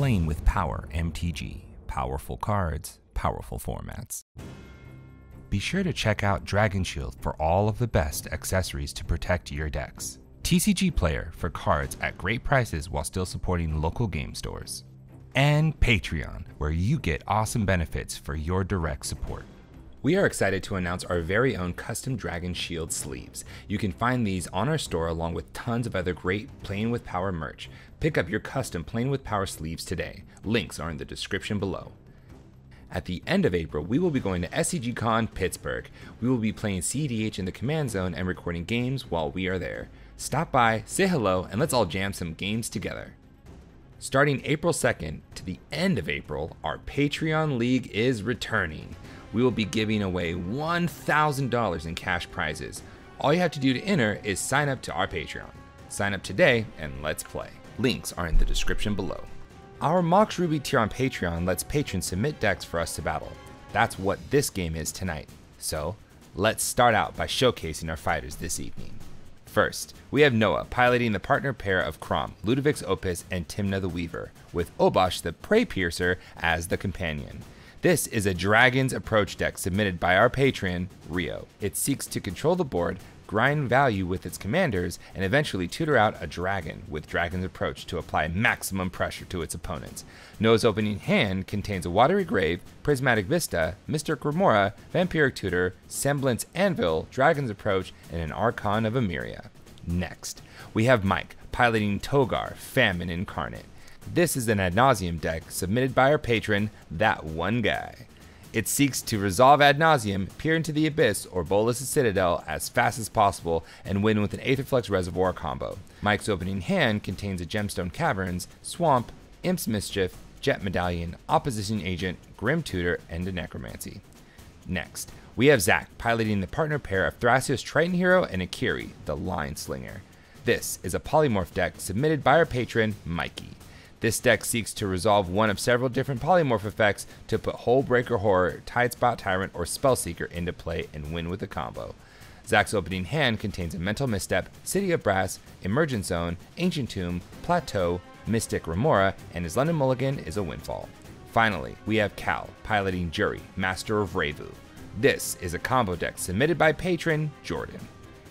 Playing with Power MTG. Powerful cards, powerful formats. Be sure to check out Dragon Shield for all of the best accessories to protect your decks. TCG Player for cards at great prices while still supporting local game stores. And Patreon, where you get awesome benefits for your direct support. We are excited to announce our very own custom Dragon Shield sleeves. You can find these on our store along with tons of other great Playing with Power merch. Pick up your custom Playing with Power sleeves today. Links are in the description below. At the end of April, we will be going to SCGCon Pittsburgh. We will be playing CEDH in the command zone and recording games while we are there. Stop by, say hello, and let's all jam some games together. Starting April 2nd to the end of April, our Patreon League is returning we will be giving away $1,000 in cash prizes. All you have to do to enter is sign up to our Patreon. Sign up today and let's play. Links are in the description below. Our Mox Ruby tier on Patreon lets patrons submit decks for us to battle. That's what this game is tonight. So, let's start out by showcasing our fighters this evening. First, we have Noah piloting the partner pair of Kraum, Ludevic's Opus, and Tymna the Weaver, with Obosh the Preypiercer as the companion. This is a Dragon's Approach deck submitted by our patron, Rio. It seeks to control the board, grind value with its commanders, and eventually tutor out a dragon with Dragon's Approach to apply maximum pressure to its opponents. Noah's opening hand contains a Watery Grave, Prismatic Vista, Mystic Remora, Vampiric Tutor, Semblance Anvil, Dragon's Approach, and an Archon of Emeria. Next, we have Mike piloting Torgaar, Famine Incarnate. This is an ad nauseam deck submitted by our patron, That One Guy. It seeks to resolve ad nauseam, peer into the abyss, or Bolas' Citadel as fast as possible and win with an Aetherflux Reservoir combo. Mike's opening hand contains a Gemstone Caverns, Swamp, Imp's Mischief, Jet Medallion, Opposition Agent, Grim Tutor, and a Necromancy. Next, we have Zach piloting the partner pair of Thrasios Triton Hero and Akiri, the Line Slinger. This is a polymorph deck submitted by our patron, Mikey. This deck seeks to resolve one of several different polymorph effects to put Hullbreaker Horror, Tidespout Tyrant, or Spellseeker into play and win with a combo. Zach's opening hand contains a Mental Misstep, City of Brass, Emergence Zone, Ancient Tomb, Plateau, Mystic Remora, and his London Mulligan is a Windfall. Finally, we have Cal piloting Juri, Master of Revue. This is a combo deck submitted by patron Jordan.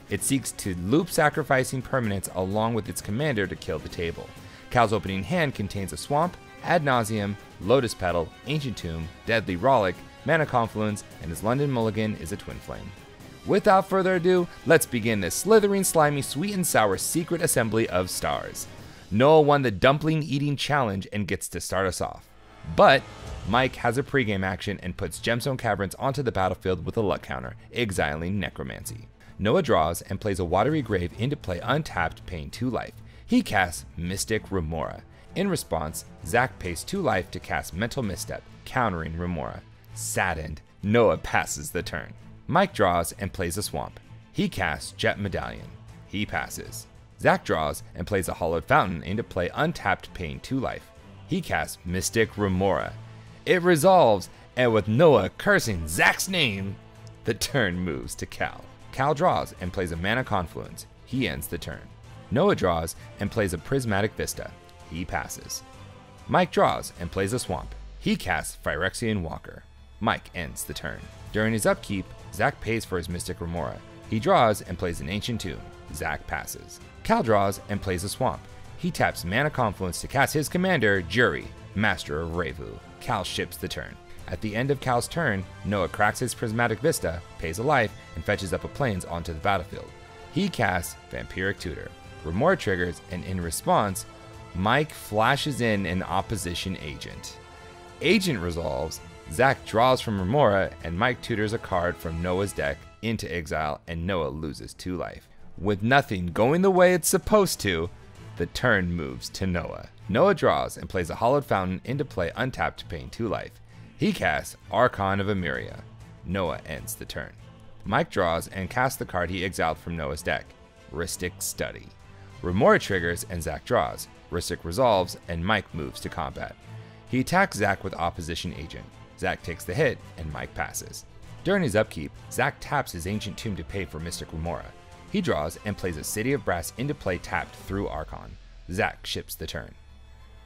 It seeks to loop sacrificing permanents along with its commander to kill the table. Cal's opening hand contains a swamp, ad nauseam, lotus petal, ancient tomb, deadly rollick, mana confluence, and his London mulligan is a twin flame. Without further ado, let's begin this slithering, slimy, sweet and sour secret assembly of stars. Noah won the dumpling eating challenge and gets to start us off. But Mike has a pregame action and puts Gemstone Caverns onto the battlefield with a luck counter, exiling Necromancy. Noah draws and plays a Watery Grave into play untapped, paying 2 life. He casts Mystic Remora. In response, Zack pays 2 life to cast Mental Misstep, countering Remora. Saddened, Noah passes the turn. Mike draws and plays a Swamp. He casts Jet Medallion. He passes. Zack draws and plays a Hallowed Fountain into play untapped, paying 2 life. He casts Mystic Remora. It resolves, and with Noah cursing Zack's name, the turn moves to Cal. Cal draws and plays a Mana Confluence. He ends the turn. Noah draws and plays a Prismatic Vista. He passes. Mike draws and plays a Swamp. He casts Phyrexian Walker. Mike ends the turn. During his upkeep, Zack pays for his Mystic Remora. He draws and plays an Ancient Tomb. Zack passes. Cal draws and plays a Swamp. He taps Mana Confluence to cast his commander, Juri, Master of Revue. Cal ships the turn. At the end of Cal's turn, Noah cracks his Prismatic Vista, pays a life, and fetches up a plains onto the battlefield. He casts Vampiric Tutor. Remora triggers, and in response, Mike flashes in an opposition agent. Agent resolves, Zack draws from Remora, and Mike tutors a card from Noah's deck into exile, and Noah loses 2 life. With nothing going the way it's supposed to, the turn moves to Noah. Noah draws and plays a Hallowed Fountain into play untapped, paying 2 life. He casts Archon of Emeria. Noah ends the turn. Mike draws and casts the card he exiled from Noah's deck, Rhystic Study. Remora triggers and Zack draws. Rhystic resolves and Mike moves to combat. He attacks Zack with Opposition Agent. Zack takes the hit and Mike passes. During his upkeep, Zack taps his Ancient Tomb to pay for Mystic Remora. He draws and plays a City of Brass into play tapped through Archon. Zack ships the turn.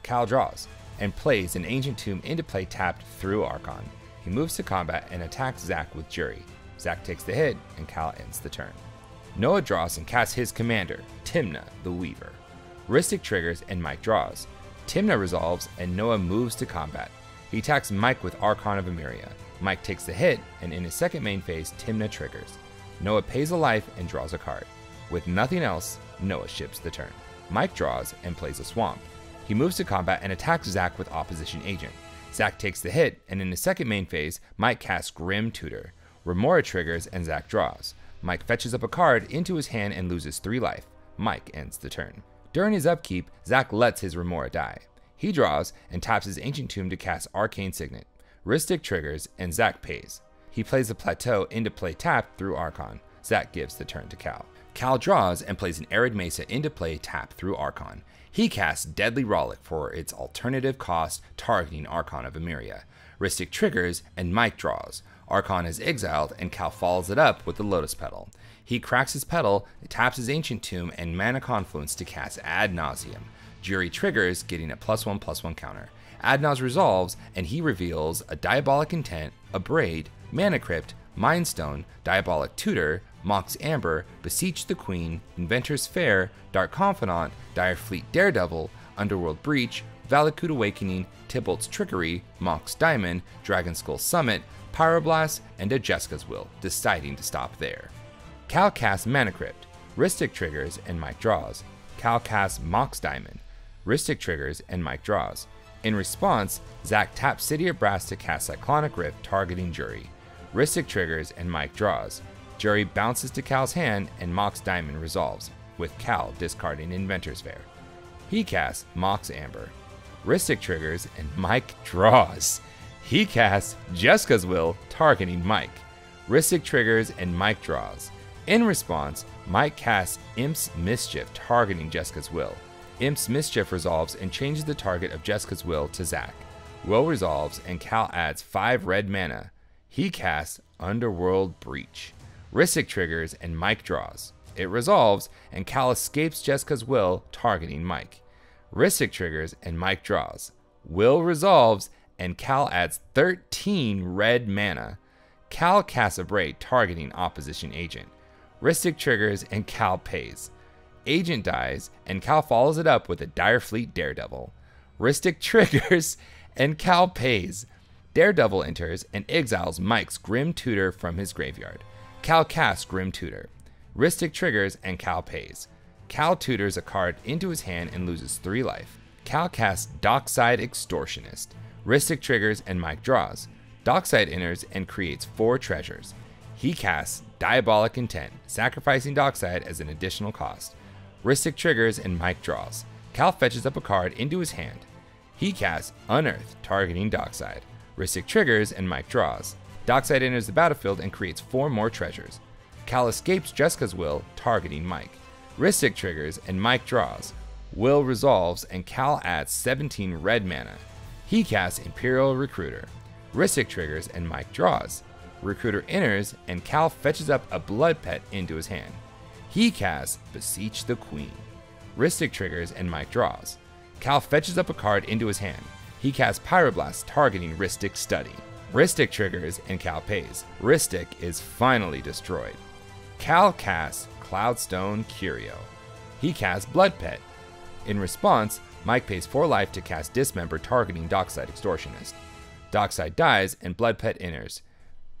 Cal draws and plays an Ancient Tomb into play tapped through Archon. He moves to combat and attacks Zack with Juri. Zack takes the hit, and Cal ends the turn. Noah draws and casts his commander, Tymna the Weaver. Rhystic triggers and Mike draws. Tymna resolves and Noah moves to combat. He attacks Mike with Archon of Emeria. Mike takes the hit, and in his second main phase, Tymna triggers. Noah pays a life and draws a card. With nothing else, Noah ships the turn. Mike draws and plays a swamp. He moves to combat and attacks Zack with Opposition Agent. Zack takes the hit, and in his second main phase, Mike casts Grim Tutor. Remora triggers and Zack draws. Mike fetches up a card into his hand and loses 3 life. Mike ends the turn. During his upkeep, Zack lets his Remora die. He draws and taps his Ancient Tomb to cast Arcane Signet. Rhystic triggers and Zack pays. He plays the Plateau into play tapped through Archon. Zack gives the turn to Cal. Cal draws and plays an Arid Mesa into play tapped through Archon. He casts Deadly Rollick for its alternative cost targeting Archon of Emeria. Rhystic triggers and Mike draws. Archon is exiled and Cal follows it up with the Lotus Petal. He cracks his petal, taps his Ancient Tomb and Mana Confluence to cast Ad Nauseam. Juri triggers, getting a plus one plus one counter. Ad Naus resolves, and he reveals a Diabolic Intent, Abrade, Mana Crypt, Mind Stone, Diabolic Tutor, Mox Amber, Beseech the Queen, Inventor's Fair, Dark Confidant, Dire Fleet Daredevil, Underworld Breach, Valakut Awakening, Tybalt's Trickery, Mox Diamond, Dragon Skull Summit, Pyroblast, and a Jeska's Will, deciding to stop there. Cal casts Mana Crypt, Rhystic triggers, and Mike draws. Cal casts Mox Diamond, Rhystic triggers, and Mike draws. In response, Zack taps City of Brass to cast Cyclonic Rift targeting Juri. Rhystic triggers, and Mike draws. Juri bounces to Cal's hand, and Mox Diamond resolves, with Cal discarding Inventor's Fair. He casts Mox Amber. Rhystic triggers, and Mike draws. He casts Jeska's Will, targeting Mike. Rhystic triggers, and Mike draws. In response, Mike casts Imp's Mischief, targeting Jeska's Will. Imp's Mischief resolves and changes the target of Jeska's Will to Zack. Will resolves, and Cal adds 5 red mana. He casts Underworld Breach. Rhystic triggers, and Mike draws. It resolves, and Cal escapes Jeska's will, targeting Mike. Rhystic triggers, and Mike draws. Will resolves, and Cal adds 13 red mana. Cal casts Abrade, targeting opposition agent. Rhystic triggers, and Cal pays. Agent dies, and Cal follows it up with a Dire Fleet Daredevil. Rhystic triggers, and Cal pays. Daredevil enters and exiles Mike's Grim Tutor from his graveyard. Cal casts Grim Tutor. Rhystic triggers and Cal pays. Cal tutors a card into his hand and loses 3 life. Cal casts Dockside Extortionist. Rhystic triggers and Mike draws. Dockside enters and creates 4 treasures. He casts Diabolic Intent, sacrificing Dockside as an additional cost. Rhystic triggers and Mike draws. Cal fetches up a card into his hand. He casts Unearth, targeting Dockside. Rhystic triggers and Mike draws. Dockside enters the battlefield and creates four more treasures. Cal escapes Jeska's will, targeting Mike. Rhystic triggers and Mike draws. Will resolves and Cal adds 17 red mana. He casts Imperial Recruiter. Rhystic triggers and Mike draws. Recruiter enters and Cal fetches up a blood pet into his hand. He casts Beseech the Queen. Rhystic triggers and Mike draws. Cal fetches up a card into his hand. He casts Pyroblast targeting Rhystic Study. Rhystic triggers and Cal pays. Rhystic is finally destroyed. Cal casts Cloudstone Curio. He casts Blood Pet. In response, Mike pays 4 life to cast Dismember targeting Dockside Extortionist. Dockside dies and Blood Pet enters.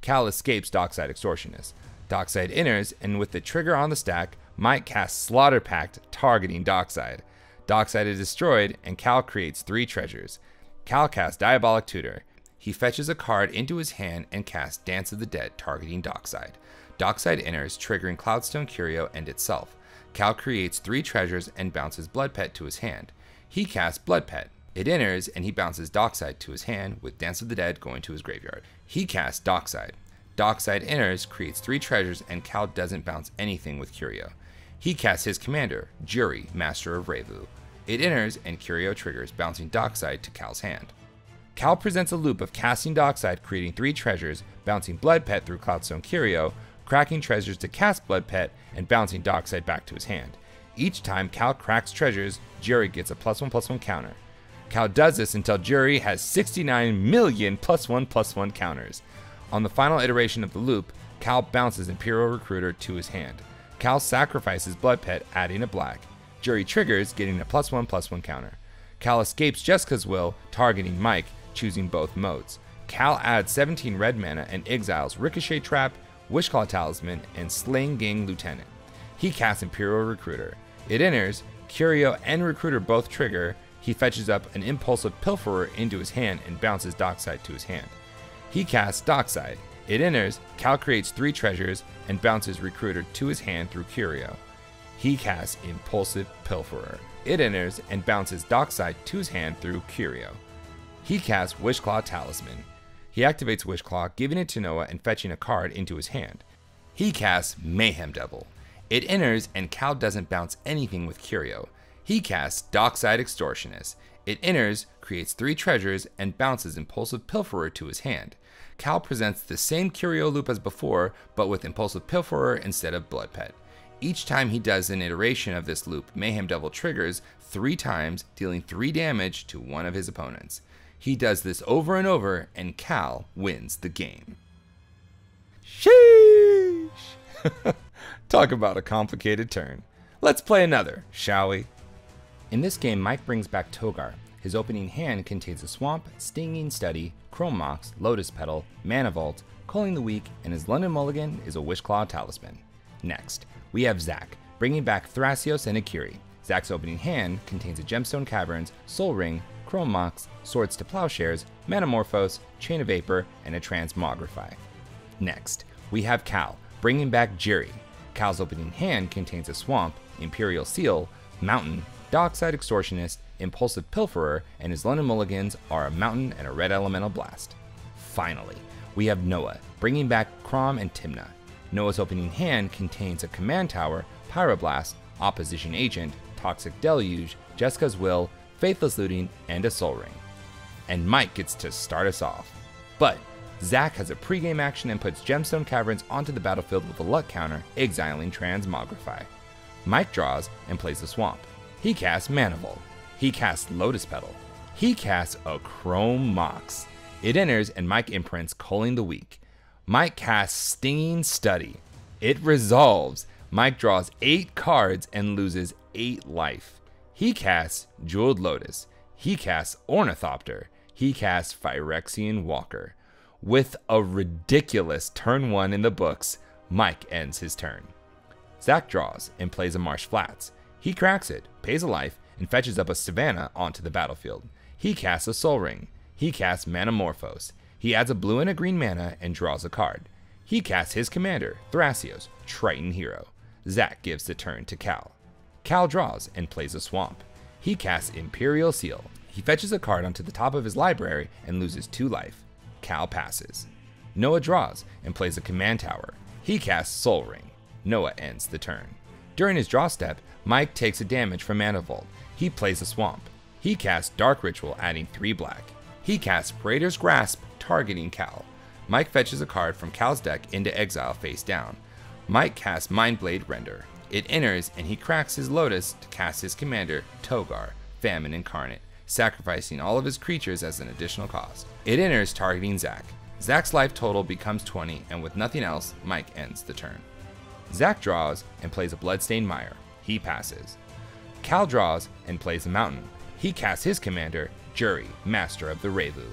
Cal escapes Dockside Extortionist. Dockside enters and with the trigger on the stack, Mike casts Slaughter Pact targeting Dockside. Dockside is destroyed and Cal creates 3 treasures. Cal casts Diabolic Tutor. He fetches a card into his hand and casts Dance of the Dead, targeting Dockside. Dockside enters, triggering Cloudstone Curio and itself. Cal creates three treasures and bounces Blood Pet to his hand. He casts Blood Pet. It enters and he bounces Dockside to his hand, with Dance of the Dead going to his graveyard. He casts Dockside. Dockside enters, creates three treasures, and Cal doesn't bounce anything with Curio. He casts his commander, Juri, Master of Revue. It enters and Curio triggers, bouncing Dockside to Cal's hand. Cal presents a loop of casting Dockside, creating three treasures, bouncing Blood Pet through Cloudstone Curio, cracking treasures to cast Blood Pet, and bouncing Dockside back to his hand. Each time Cal cracks treasures, Juri gets a plus one plus one counter. Cal does this until Juri has 69 million plus one plus one counters. On the final iteration of the loop, Cal bounces Imperial Recruiter to his hand. Cal sacrifices Blood Pet, adding a black. Juri triggers, getting a plus one plus one counter. Cal escapes Jeska's will, targeting Mike, choosing both modes. Cal adds 17 red mana and exiles Ricochet Trap, Wishclaw Talisman, and Sling-Gang Lieutenant. He casts Imperial Recruiter. It enters, Curio and Recruiter both trigger, he fetches up an Impulsive Pilferer into his hand and bounces Dockside to his hand. He casts Dockside. It enters, Cal creates three treasures and bounces Recruiter to his hand through Curio. He casts Impulsive Pilferer. It enters and bounces Dockside to his hand through Curio. He casts Wishclaw Talisman. He activates Wishclaw, giving it to Noah and fetching a card into his hand. He casts Mayhem Devil. It enters and Cal doesn't bounce anything with Curio. He casts Dockside Extortionist. It enters, creates three treasures, and bounces Impulsive Pilferer to his hand. Cal presents the same Curio loop as before, but with Impulsive Pilferer instead of Blood Pet. Each time he does an iteration of this loop, Mayhem Devil triggers three times, dealing three damage to one of his opponents. He does this over and over, and Cal wins the game. Sheesh! Talk about a complicated turn. Let's play another, shall we? In this game, Mike brings back Torgaar. His opening hand contains a Swamp, Stinging Study, Chrome Mox, Lotus Petal, Mana Vault, Culling the Weak, and his London Mulligan is a Wishclaw Talisman. Next, we have Zack, bringing back Thrasios and Akiri. Zack's opening hand contains a Gemstone Caverns, Sol Ring, Chrome Mox, Swords to Plowshares, Manamorphose, Chain of Vapor, and a Transmogrify. Next, we have Cal, bringing back Juri. Cal's opening hand contains a Swamp, Imperial Seal, Mountain, Dockside Extortionist, Impulsive Pilferer, and his London Mulligans are a Mountain and a Red Elemental Blast. Finally, we have Noah, bringing back Kraum and Tymna. Noah's opening hand contains a Command Tower, Pyroblast, Opposition Agent, Toxic Deluge, Jeska's Will, Faithless Looting, and a Sol Ring. And Mike gets to start us off. But Zack has a pregame action and puts Gemstone Caverns onto the battlefield with a luck counter, exiling Transmogrify. Mike draws and plays the Swamp. He casts Mana He casts Lotus Petal. He casts a Chrome Mox. It enters and Mike imprints Culling the Weak. Mike casts Stinging Study. It resolves. Mike draws 8 cards and loses 8 life. He casts Jeweled Lotus. He casts Ornithopter. He casts Phyrexian Walker. With a ridiculous turn 1 in the books, Mike ends his turn. Zack draws and plays a Marsh Flats. He cracks it, pays a life, and fetches up a Savannah onto the battlefield. He casts a Sol Ring. He casts Manamorphose. He adds a blue and a green mana and draws a card. He casts his commander, Thrasios, Triton Hero. Zack gives the turn to Cal. Cal draws and plays a Swamp. He casts Imperial Seal. He fetches a card onto the top of his library and loses two life. Cal passes. Noah draws and plays a Command Tower. He casts Sol Ring. Noah ends the turn. During his draw step, Mike takes a damage from Vault. He plays a Swamp. He casts Dark Ritual, adding 3 black. He casts Praetor's Grasp, targeting Cal. Mike fetches a card from Cal's deck into exile face down. Mike casts Mindblade Render. It enters, and he cracks his Lotus to cast his commander, Torgaar, Famine Incarnate, sacrificing all of his creatures as an additional cost. It enters, targeting Zack. Zack's life total becomes 20, and with nothing else, Mike ends the turn. Zack draws and plays a Bloodstained Mire. He passes. Cal draws and plays a Mountain. He casts his commander, Juri, Master of the Revue.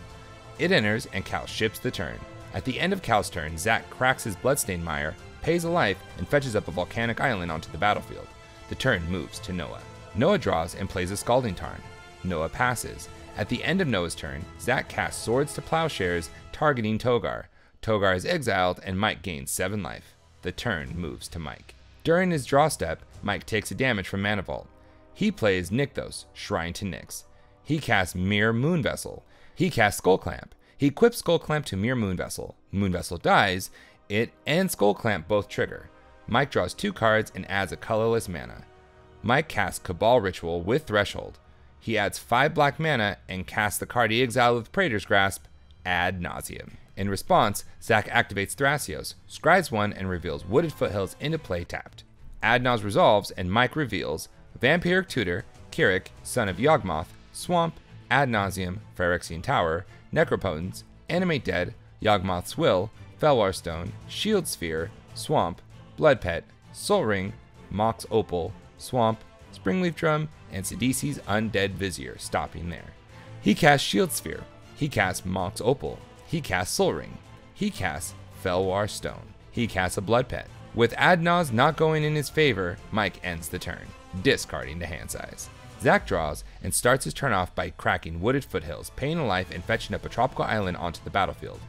It enters and Cal ships the turn. At the end of Cal's turn, Zack cracks his Bloodstained Mire, pays a life, and fetches up a volcanic island onto the battlefield. The turn moves to Noah. Noah draws and plays a Scalding Tarn. Noah passes. At the end of Noah's turn, Zack casts Swords to Plowshares, targeting Torgaar. Torgaar is exiled, and Mike gains 7 life. The turn moves to Mike. During his draw step, Mike takes a damage from Mana Vault. He plays Nykthos, Shrine to Nyx. He casts Myr Moonvessel. He casts Skull Clamp. He equips Skull Clamp to Myr Moonvessel. Moon Vessel dies. It and Skull Clamp both trigger. Mike draws two cards and adds a colorless mana. Mike casts Cabal Ritual with Threshold. He adds 5 black mana and casts the card he exiled with Praetor's Grasp ad nauseam. In response, Zack activates Thrasios, scries one, and reveals Wooded Foothills into play tapped. Ad Naus resolves, and Mike reveals Vampiric Tutor, K'rrik, son of Yawgmoth, Swamp, Ad Nauseam, Phyrexian Tower, Necropotence, Animate Dead, Yawgmoth's Will, Fellwar Stone, Shield Sphere, Swamp, Blood Pet, Sol Ring, Mox Opal, Swamp, Springleaf Drum, and Sidisi's Undead Vizier, stopping there. He casts Shield Sphere. He casts Mox Opal. He casts Sol Ring. He casts Fellwar Stone. He casts a Blood Pet. With Ad Naus not going in his favor, Mike ends the turn, discarding the hand size. Zach draws and starts his turn off by cracking Wooded Foothills, paying a life, and fetching up a tropical island onto the battlefield.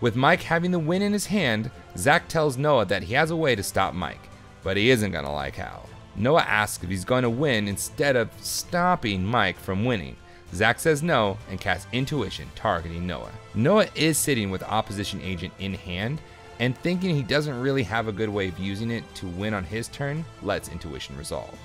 With Mike having the win in his hand, Zach tells Noah that he has a way to stop Mike, but he isn't gonna like how. Noah asks if he's going to win instead of stopping Mike from winning. Zach says no and casts Intuition, targeting Noah. Noah is sitting with Opposition Agent in hand, and thinking he doesn't really have a good way of using it to win on his turn, lets Intuition resolve.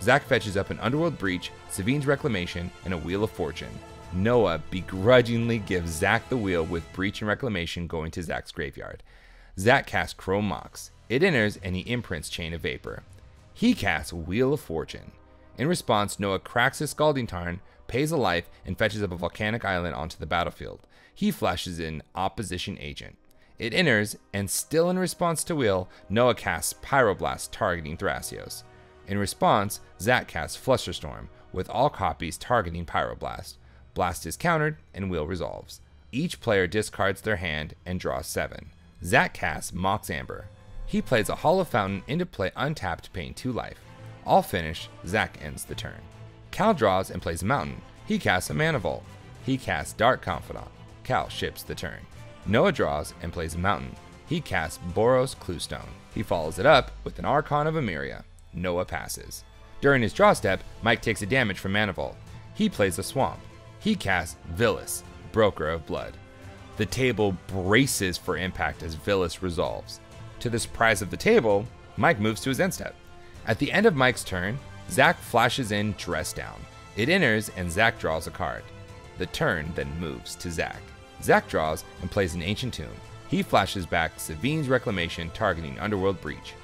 Zach fetches up an Underworld Breach, Sevinne's Reclamation, and a Wheel of Fortune. Noah begrudgingly gives Zach the wheel with Breach and Reclamation going to Zach's graveyard. Zach casts Chrome Mox. It enters and he imprints Chain of Vapor. He casts Wheel of Fortune. In response, Noah cracks his Scalding Tarn, pays a life, and fetches up a volcanic island onto the battlefield. He flashes in Opposition Agent. It enters, and still in response to Wheel, Noah casts Pyroblast targeting Thrasios. In response, Zach casts Flusterstorm, with all copies targeting Pyroblast. Blast is countered, and Wheel resolves. Each player discards their hand and draws 7. Zach casts Mox Amber. He plays a Hollow Fountain into play untapped, paying 2 life. All finished, Zach ends the turn. Cal draws and plays Mountain. He casts a Mana Vault. He casts Dark Confidant. Cal ships the turn. Noah draws and plays Mountain. He casts Boros Cluestone. He follows it up with an Archon of Emeria. Noah passes. During his draw step, Mike takes a damage from Mana Vault. He plays a Swamp. He casts Vilis, Broker of Blood. The table braces for impact as Vilis resolves. To the surprise of the table, Mike moves to his end step. At the end of Mike's turn, Zach flashes in Dress Down. It enters and Zach draws a card. The turn then moves to Zach. Zach draws and plays an Ancient Tomb. He flashes back Sevinne's Reclamation targeting Underworld Breach.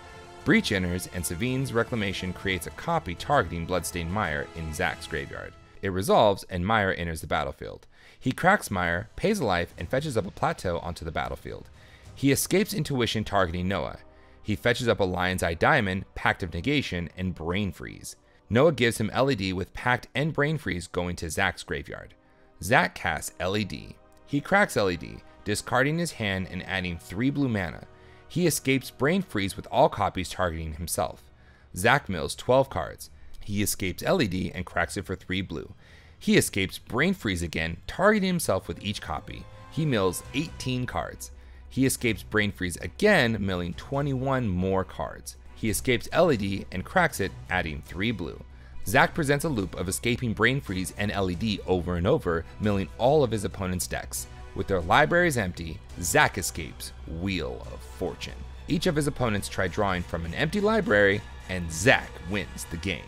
Breach enters and Sevinne's Reclamation creates a copy targeting Bloodstained Mire in Zach's graveyard. It resolves and Mire enters the battlefield. He cracks Mire, pays a life, and fetches up a plateau onto the battlefield. He escapes Intuition targeting Noah. He fetches up a Lion's Eye Diamond, Pact of Negation, and Brain Freeze. Noah gives him LED with Pact and Brain Freeze going to Zach's graveyard. Zach casts LED. He cracks LED, discarding his hand and adding 3 blue mana. He escapes Brain Freeze with all copies targeting himself. Zach mills 12 cards. He escapes LED and cracks it for 3 blue. He escapes Brain Freeze again, targeting himself with each copy. He mills 18 cards. He escapes Brain Freeze again, milling 21 more cards. He escapes LED and cracks it, adding 3 blue. Zach presents a loop of escaping Brain Freeze and LED over and over, milling all of his opponent's decks. With their libraries empty, Zach escapes Wheel of Fortune. Each of his opponents try drawing from an empty library, and Zach wins the game.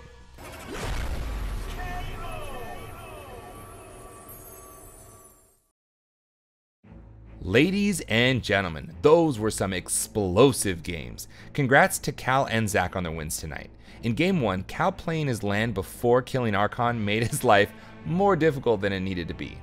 Ladies and gentlemen, those were some explosive games. Congrats to Cal and Zach on their wins tonight. In game 1, Cal playing his land before killing Archon made his life more difficult than it needed to be.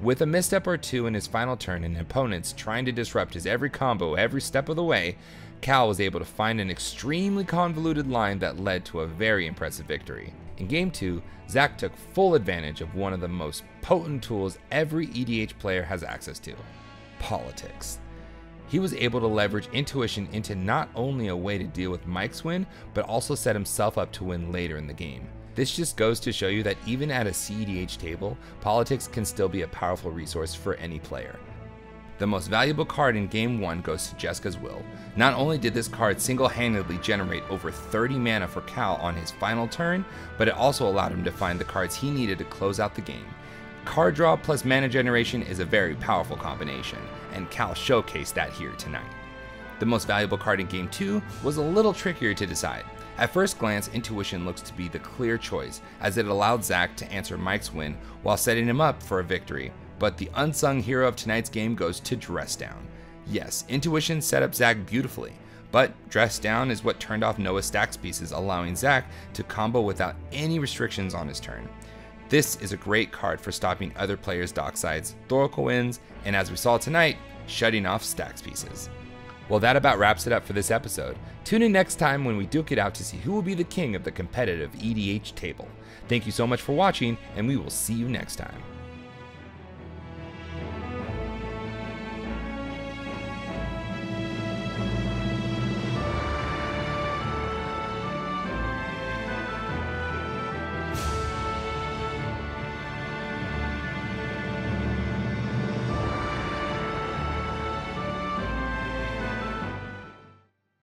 With a misstep or two in his final turn and opponents trying to disrupt his every combo every step of the way, Cal was able to find an extremely convoluted line that led to a very impressive victory. In game 2, Zach took full advantage of one of the most potent tools every EDH player has access to politics. He was able to leverage intuition into not only a way to deal with Mike's win, but also set himself up to win later in the game. This just goes to show you that even at a CEDH table, politics can still be a powerful resource for any player. The most valuable card in Game 1 goes to Jeska's Will. Not only did this card single-handedly generate over 30 mana for Cal on his final turn, but it also allowed him to find the cards he needed to close out the game. Card draw plus mana generation is a very powerful combination, and Cal showcased that here tonight. The most valuable card in Game 2 was a little trickier to decide. At first glance, Intuition looks to be the clear choice, as it allowed Zach to answer Mike's win while setting him up for a victory, but the unsung hero of tonight's game goes to Dress Down. Yes, Intuition set up Zach beautifully, but Dress Down is what turned off Noah's stacks pieces, allowing Zach to combo without any restrictions on his turn. This is a great card for stopping other players' docksides, Thoracle wins, and as we saw tonight, shutting off stacks pieces. Well, that about wraps it up for this episode. Tune in next time when we duke it out to see who will be the king of the competitive EDH table. Thank you so much for watching, and we will see you next time.